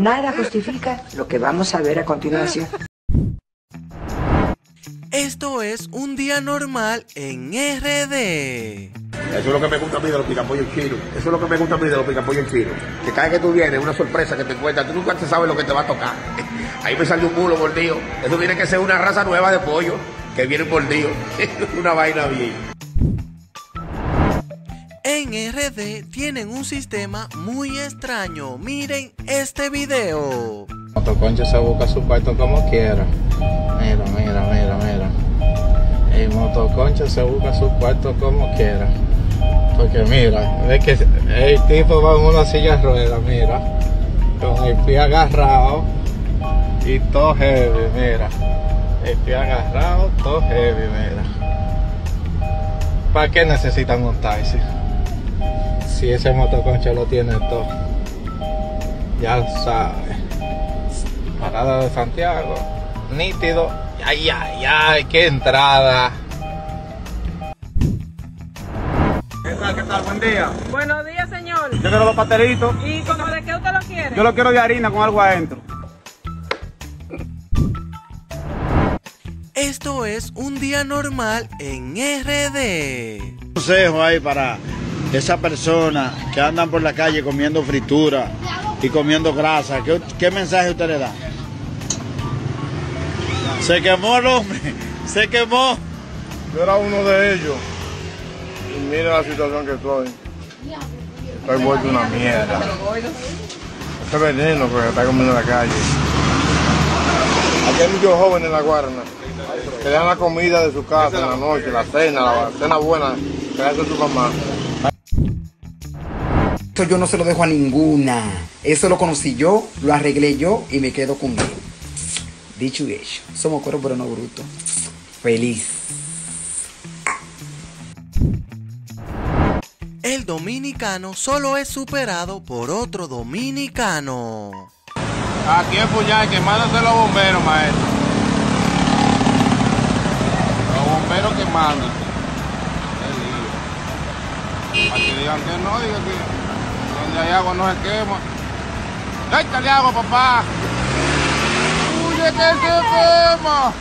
nada justifica lo que vamos a ver a continuación. Esto es un día normal en RD. Eso es lo que me gusta a mí de los picapollos chinos. Eso es lo que me gusta a mí de los picapollos chinos. Que cada vez que tú vienes, una sorpresa que te encuentras, tú nunca te sabes lo que te va a tocar. Ahí me salió un culo mordido. Eso tiene que ser una raza nueva de pollo que viene mordido. una vaina bien. En RD tienen un sistema muy extraño. Miren este video. Motoconcho se busca su cuarto como quiera. Mira, mira, mira, mira. El motoconcho se busca su cuarto como quiera. Porque mira, ve que el tipo va en una silla de ruedas, mira. Con el pie agarrado y todo heavy, mira. El pie agarrado, todo heavy, mira. ¿Para qué necesitan un taxi? Si ese motoconcho lo tiene todo. Ya lo sabe. Parada de Santiago. Nítido. Ay, ay, ay, qué entrada. ¿Qué tal, qué tal? Buen día. Buenos días, señor. Yo quiero los pastelitos. ¿Y como de qué usted lo quiere? Yo lo quiero de harina con algo adentro. Esto es un día normal en RD. consejo hay para esas personas que andan por la calle comiendo fritura y comiendo grasa? ¿Qué, qué mensaje usted le da? Se quemó el hombre, se quemó. Yo era uno de ellos. Y mira la situación que estoy. Estoy vuelto una mierda. Este veneno que está comiendo en la calle. Aquí hay muchos jóvenes en la Guarna que dan la comida de su casa en la noche, la cena, la cena buena que hace su mamá. Eso yo no se lo dejo a ninguna. Eso lo conocí yo, lo arreglé yo y me quedo con él. Dicho y hecho. Somos cueros pero no brutos. Feliz. El dominicano solo es superado por otro dominicano. Aquí en Puñal, quemándose los bomberos, maestro. Los bomberos quemándose. Qué lío. Para que digan que no, digan que donde hay agua no se quema. ¡Échale agua, papá! ¡Huye que se quema!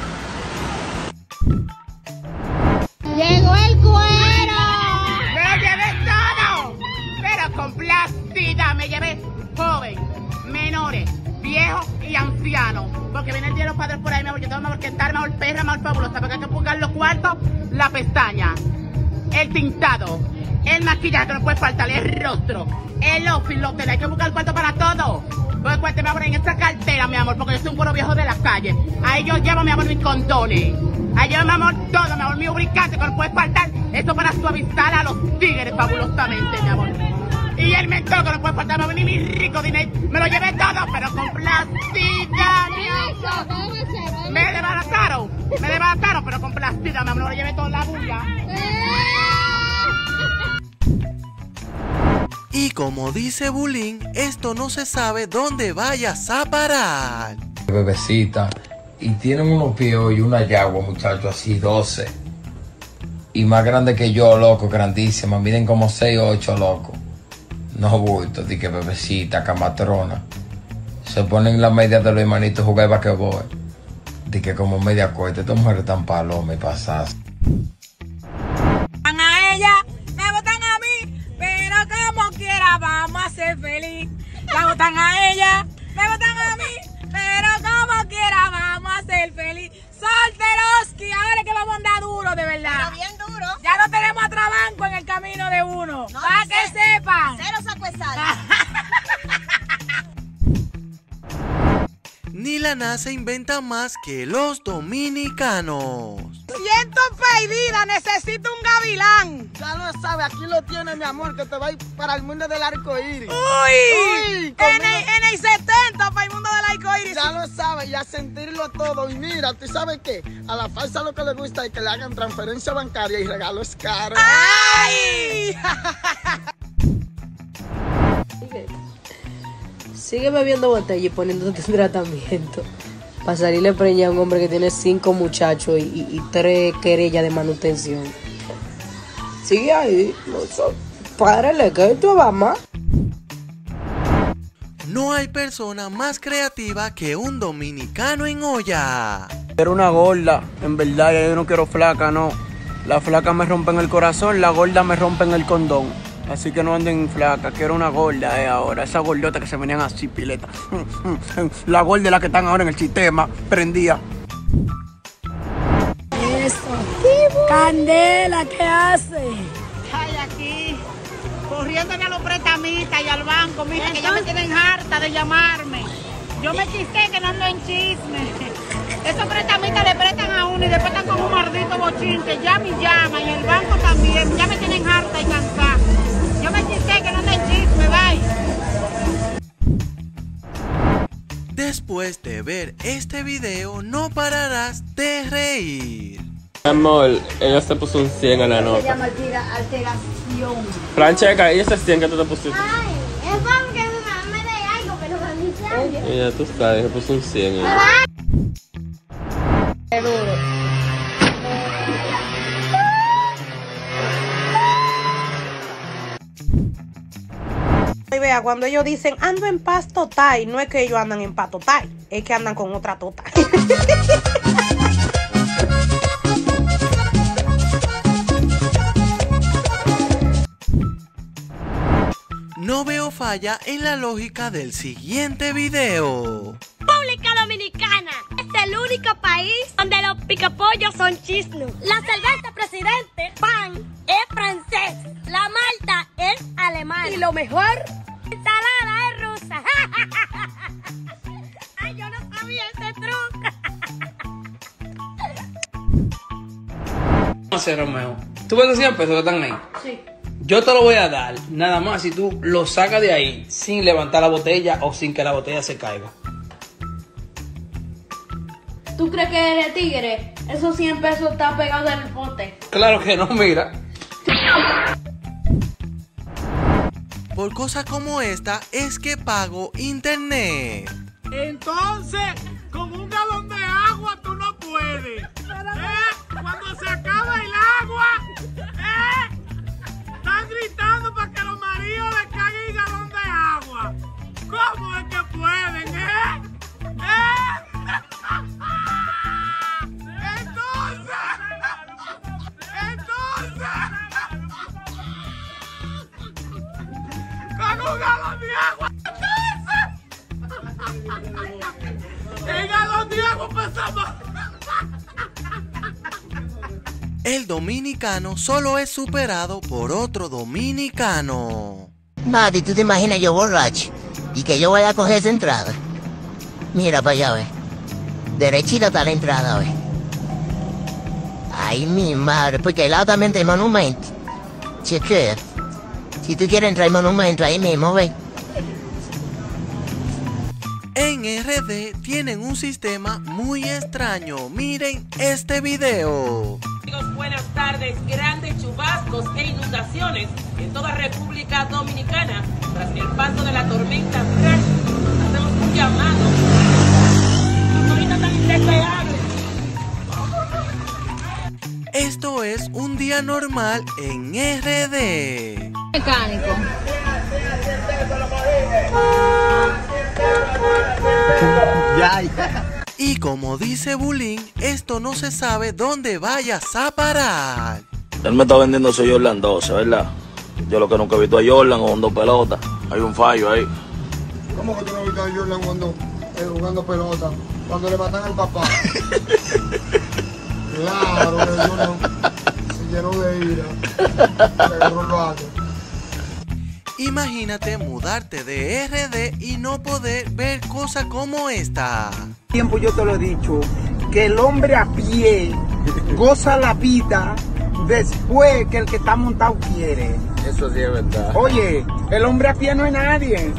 Llegó el cuero. Me lo llevé todo. Pero con plástica me llevé joven, menores, viejos y ancianos. Porque viene el día de los padres por ahí, mi amor. Yo tengo mejor que estar, mejor perra, mejor fabulosa. Porque hay que buscar los cuartos, la pestaña, el tintado, el maquillaje que no puede faltar, el rostro, los hoteles. Hay que buscar el cuarto para todo. Porque el cuarto me abren en esta cartera, mi amor, porque yo soy un cuero viejo de la calle. Ahí yo llevo, mi amor, mis condones. Ahí llevo, mi amor, todo, mi amor, mi lubricante que no puede faltar. Esto para suavizar a los tigres fabulosamente, mi amor. Y el mentol que no puede faltar, mi amor, ni mi rico dinero. Me lo llevé todo, pero con plástica. Me desbarataron, me desbarataron, pero con plástica, mi amor, me lo llevé todo en la bulla. Y como dice Bulín, esto no se sabe dónde vayas a parar. bebecita y tienen unos pies y una yagua, muchachos, así 12. Y más grande que yo, loco, grandísima. Miden como 6 o 8, loco. No bulto, di que bebecita, camatrona. Se ponen las medias de los hermanitos jugar basquetbol. Di que como media cohete, estas mujeres tan palomas y pasas. La votan a ella, me votan a mí, pero como quiera vamos a ser feliz. Solteroski, ahora es que vamos a andar duro, de verdad. bien duro. Ya no tenemos atrabanco en el camino de uno. para que sepan. Cero sal. Ni la NASA inventa más que los dominicanos. Siento perdida, necesito un gavilán. Ya lo sabe, aquí lo tiene mi amor, que te va a ir para el mundo del arco iris. Uy, Uy, en el, en el 70 para el mundo del arco iris. Ya lo sabe, y a sentirlo todo. Y mira, ¿tú sabes qué? A la falsa lo que le gusta es que le hagan transferencia bancaria y regalos caros. ¡Ay! Sigue bebiendo botella y poniéndote en tratamiento. Para salirle preña a un hombre que tiene cinco muchachos y, y- y tres querellas de manutención. Sigue ahí. No. Párale, que esto va más. No hay persona más creativa que un dominicano en olla. Quiero una gorda, en verdad yo no quiero flaca, no. La flaca me rompen el corazón, la gorda me rompen el condón. Así que no anden flaca, quiero una gorda eh, ahora. Esa gordota que se venían así, pileta. La gorda es la que están ahora en el sistema, prendía. Eso. Candela, ¿qué hace? Ay, aquí, corriéndole a los pretamitas y al banco, mira que ya me tienen harta de llamarme. Yo me quise que no ando en chisme. Esos pretamitas le prestan a uno y después están con un maldito bochinche. Ya me llaman y el banco también. Ya me tienen harta y cansada. Me quise que no en chisme, bye. Después de ver este video no pararás de reír. Amor, ella se puso un 100 en la Se nota. llama altera- alteración. Francheca, ¿y ese 100 que tú te pusiste? Ay, es porque mi mamá me da algo, pero a mí se Ella, tú sabes, se puso un 100 ella. Y vea, cuando ellos dicen ando en paz total, no es que ellos andan en paz total, es que andan con otra total. No veo falla en la lógica del siguiente video. República Dominicana es el único país donde los picapollos son chisnos. La cerveza presidente, pan, es francés. La malta es alemán. Y lo mejor, Sé, Romeo. ¿Tú ves los 100 pesos que están ahí? Sí. Yo te lo voy a dar, nada más si tú lo sacas de ahí sin levantar la botella o sin que la botella se caiga. ¿Tú crees que eres tigre? Esos 100 pesos están pegados en el pote. Claro que no, mira. Por cosas como esta es que pago internet. Entonces, dominicano solo es superado por otro dominicano. Mati, ¿tú te imaginas yo borracho? Y que yo vaya a coger esa entrada. Mira para allá, ve. Derechita está la entrada, ve. Ay, mi madre, porque al lado también hay monumento. Chequea. Si tú quieres entrar al monumento ahí mismo, ve. En RD tienen un sistema muy extraño. Miren este video. Amigos, buenas tardes. Grandes chubascos e inundaciones en toda República Dominicana. Tras el paso de la tormenta Flash, hacemos un llamado. Esto es un día normal en RD. Mecánico. Y como dice Bulín, esto no se sabe dónde vayas a parar. Él me está vendiendo ese Jordan 12, ¿verdad? Yo lo que nunca he visto a Jordan con dos pelotas. Hay un fallo ahí. ¿Cómo que tú no viste a Jordan cuando, eh, jugando pelota? Cuando le matan al papá. claro que Jordan se llenó de ira. Se agarró el bate. Imagínate mudarte de RD y no poder ver cosas como esta. tiempo yo te lo he dicho, que el hombre a pie goza la vida después que el que está montado quiere. Eso sí es verdad. Oye, el hombre a pie no es nadie.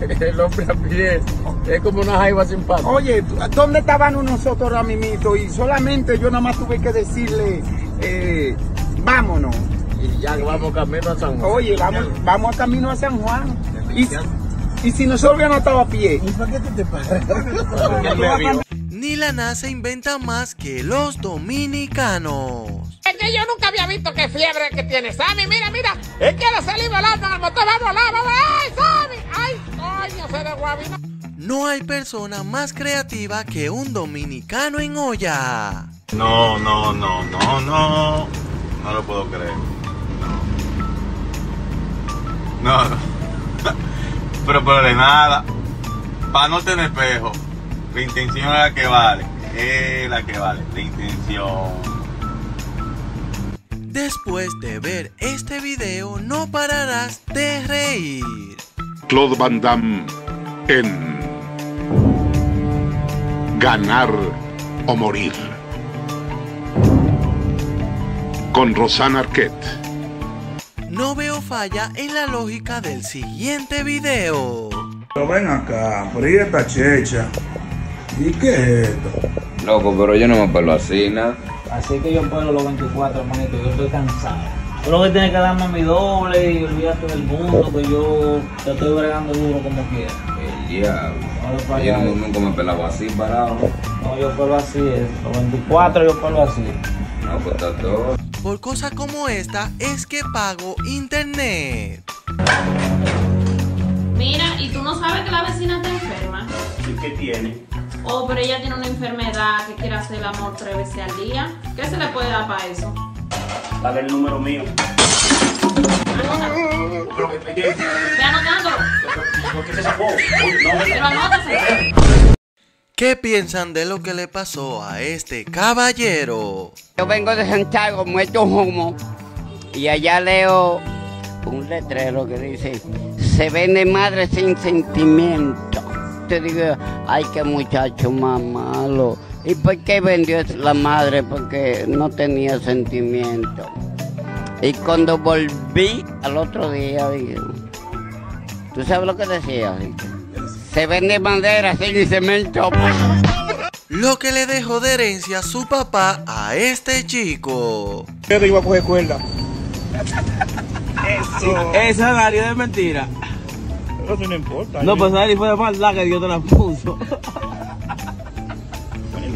el hombre a pie es como una jaiba sin patas. Oye, ¿dónde estábamos nosotros ahora mismo? Y solamente yo nada más tuve que decirle, eh, vámonos. Y ya vamos camino a San Juan. Oye, vamos, vamos a camino a San Juan. Y, y si nosotros hubiéramos estado a pie. ¿Y para qué tú te paras? Ni la NASA inventa más que los dominicanos. Es que yo nunca había visto qué fiebre que tiene Sammy. Mira, mira. Es que la salí volando en el motor. Vamos, vamos, vamos. ¡Ay, Sammy! ¡Ay, Báñase de guabina. No hay persona más creativa que un dominicano en olla. No, no, no, no, no. No lo puedo creer. No. No, no. Pero, pero de nada. Para no tener espejo. La intención es la que vale. Es la que vale. La intención. Después de ver este video no pararás de reír. Claude Van Damme en Ganar o Morir. Con Rosana Arquette. No veo falla en la lógica del siguiente video. Pero ven acá, ¿y esta checha? ¿Y qué es esto? Loco, pero yo no me pelo así, nada. Así que yo puedo los 24, hermanito, yo estoy cansado. Lo que tienes que darme mi doble y olvídate del mundo, que yo te estoy bregando duro como quiera. El diablo. Yo nunca me pelaba así parado. No, yo pelo así, es. los 24 yo pelo así. No, pues está todo. Por cosas como esta es que pago internet. Mira, ¿y tú no sabes que la vecina está enferma? ¿Y qué tiene? Oh, pero ella tiene una enfermedad que quiere hacer el amor tres veces al día. ¿Qué se le puede dar para eso? Dale el número mío. Ve anotándolo. ¿Por qué se sacó? Uy, no, Pero anótase. ¿Qué piensan de lo que le pasó a este caballero? Yo vengo de Santiago, muerto humo, y allá leo un letrero que dice, se vende madre sin sentimiento. Te digo, ay, qué muchacho más malo. ¿Y por qué vendió la madre? Porque no tenía sentimiento. Y cuando volví al otro día, dije, ¿tú sabes lo que decía? Se vende madera sin cemento. Lo que le dejó de herencia su papá a este chico. Yo te iba a coger cuerda. Esa nariz es mentira. Eso no importa. No, pues nariz fue de maldad que Dios te la puso.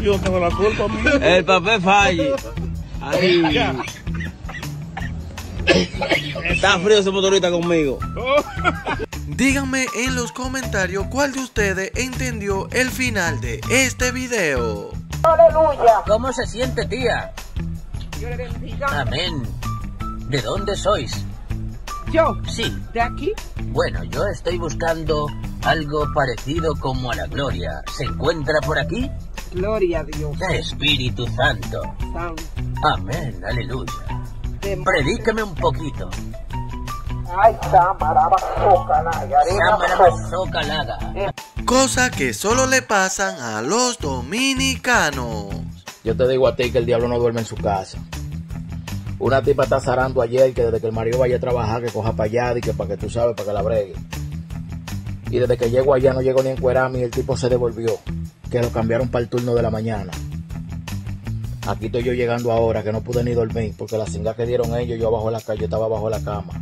Yo tengo la culpa, amigo. El papel falle. Ahí. Está frío ese motorista conmigo. Díganme en los comentarios cuál de ustedes entendió el final de este video. Aleluya. ¿Cómo se siente, tía? Amén. ¿De dónde sois? Yo. Sí. ¿De aquí? Bueno, yo estoy buscando algo parecido como a la gloria. ¿Se encuentra por aquí? Gloria a Dios. Espíritu Santo. Santo. Amén. Aleluya. Predíqueme un poquito. Ay. Cosa que solo le pasan a los dominicanos. Yo te digo a ti que el diablo no duerme en su casa. Una tipa está zarando ayer que desde que el marido vaya a trabajar, que coja para allá y que para que tú sabes, para que la bregue. Y desde que llego allá no llegó ni en Cuerami y el tipo se devolvió. Que lo cambiaron para el turno de la mañana. Aquí estoy yo llegando ahora que no pude ni dormir porque la cinga que dieron ellos, yo abajo de la calle, yo estaba abajo de la cama.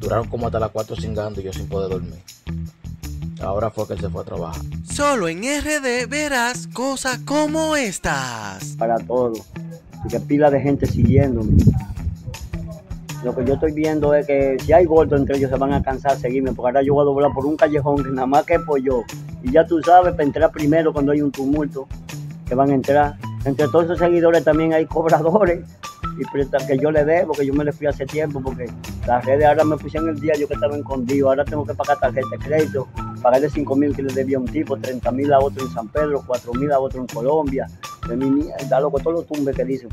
Duraron como hasta las 4 cingando y yo sin poder dormir. Ahora fue que él se fue a trabajar. Solo en RD verás cosas como estas. para todo. Y que pila de gente siguiéndome. Lo que yo estoy viendo es que si hay gordos entre ellos se van a cansar de seguirme, porque ahora yo voy a doblar por un callejón que nada más que por yo. Y ya tú sabes, para entrar primero cuando hay un tumulto, que van a entrar. Entre todos esos seguidores también hay cobradores. Y que yo le debo, que yo me le fui hace tiempo, porque las redes ahora me pusieron el día yo que estaba escondido. Ahora tengo que pagar tarjeta de crédito, pagarle 5 mil que le debía a un tipo, 30 mil a otro en San Pedro, 4 mil a otro en Colombia. De mi mierda, loco, todos los tumbes que dicen.